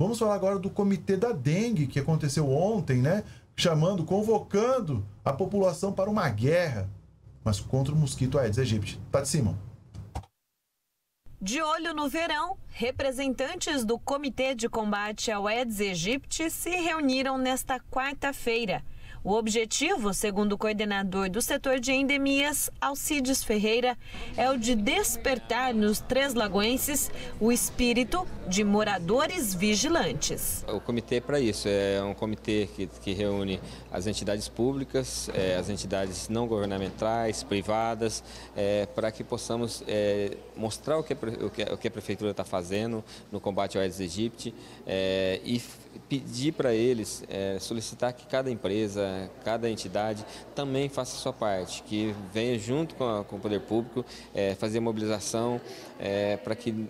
Vamos falar agora do comitê da dengue que aconteceu ontem, né? Chamando, convocando a população para uma guerra, mas contra o mosquito Aedes aegypti. Tati Simon. De olho no verão, representantes do Comitê de Combate ao Aedes aegypti se reuniram nesta quarta-feira. O objetivo, segundo o coordenador do setor de endemias, Alcides Ferreira, é o de despertar nos Três Lagoenses o espírito de moradores vigilantes. O comitê é para isso, é um comitê que, que reúne as entidades públicas, é, as entidades não governamentais, privadas, é, para que possamos é, mostrar o que, o, que, o que, a prefeitura está fazendo no combate ao Aedes aegypti é, e pedir para eles, é, solicitar que cada empresa, cada entidade também faça a sua parte, que venha junto com, a, com o poder público é, fazer mobilização é, para que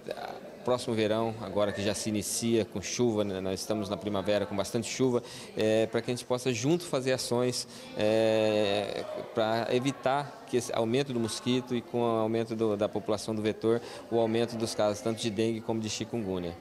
próximo verão, agora que já se inicia com chuva, né, nós estamos na primavera com bastante chuva, é, para que a gente possa junto fazer ações é, para evitar que esse aumento do mosquito e com o aumento do, da população do vetor, o aumento dos casos tanto de dengue como de chikungunya.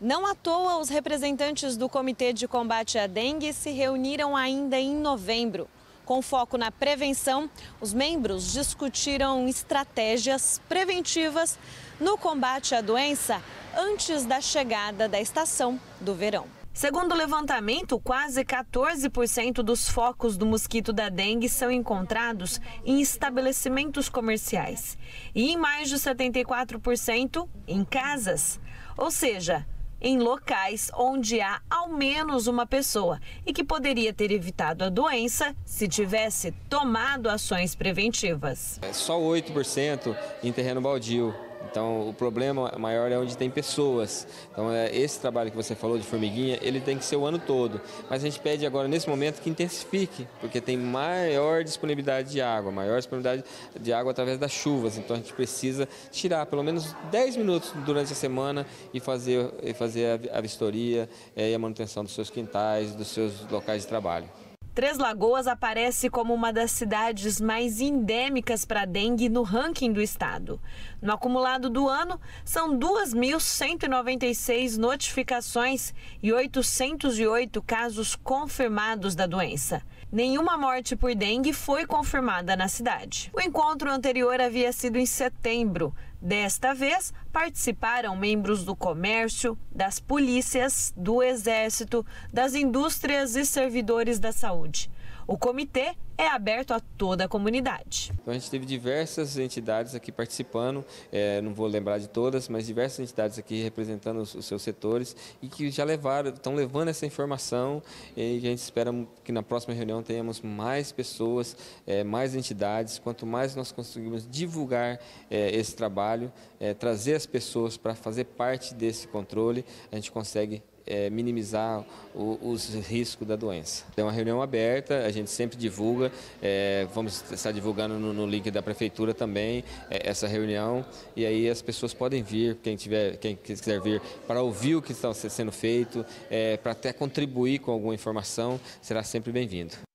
Não à toa, os representantes do Comitê de Combate à Dengue se reuniram ainda em novembro. Com foco na prevenção, os membros discutiram estratégias preventivas no combate à doença antes da chegada da estação do verão. Segundo o levantamento, quase 14% dos focos do mosquito da dengue são encontrados em estabelecimentos comerciais e em mais de 74% em casas. Ou seja, em locais onde há ao menos uma pessoa e que poderia ter evitado a doença se tivesse tomado ações preventivas. É só 8% em terreno baldio. Então, o problema maior é onde tem pessoas. Então, é, esse trabalho que você falou de formiguinha, ele tem que ser o ano todo. Mas a gente pede agora, nesse momento, que intensifique, porque tem maior disponibilidade de água, maior disponibilidade de água através das chuvas. Então, a gente precisa tirar pelo menos 10 minutos durante a semana e fazer, e fazer a vistoria é, e a manutenção dos seus quintais, dos seus locais de trabalho. Três Lagoas aparece como uma das cidades mais endêmicas para dengue no ranking do estado. No acumulado do ano, são 2.196 notificações e 808 casos confirmados da doença. Nenhuma morte por dengue foi confirmada na cidade. O encontro anterior havia sido em setembro. Desta vez, participaram membros do comércio, das polícias, do exército, das indústrias e servidores da saúde. O comitê é aberto a toda a comunidade. Então, a gente teve diversas entidades aqui participando, é, não vou lembrar de todas, mas diversas entidades aqui representando os, os seus setores e que já levaram, estão levando essa informação e a gente espera que na próxima reunião tenhamos mais pessoas, é, mais entidades. Quanto mais nós conseguimos divulgar é, esse trabalho, é, trazer as pessoas para fazer parte desse controle, a gente consegue é, minimizar o, os riscos da doença. É uma reunião aberta, a gente sempre divulga, é, vamos estar divulgando no, no, link da prefeitura também é, essa reunião e aí as pessoas podem vir, quem, tiver, quem quiser vir, para ouvir o que está sendo feito, é, para até contribuir com alguma informação, será sempre bem-vindo.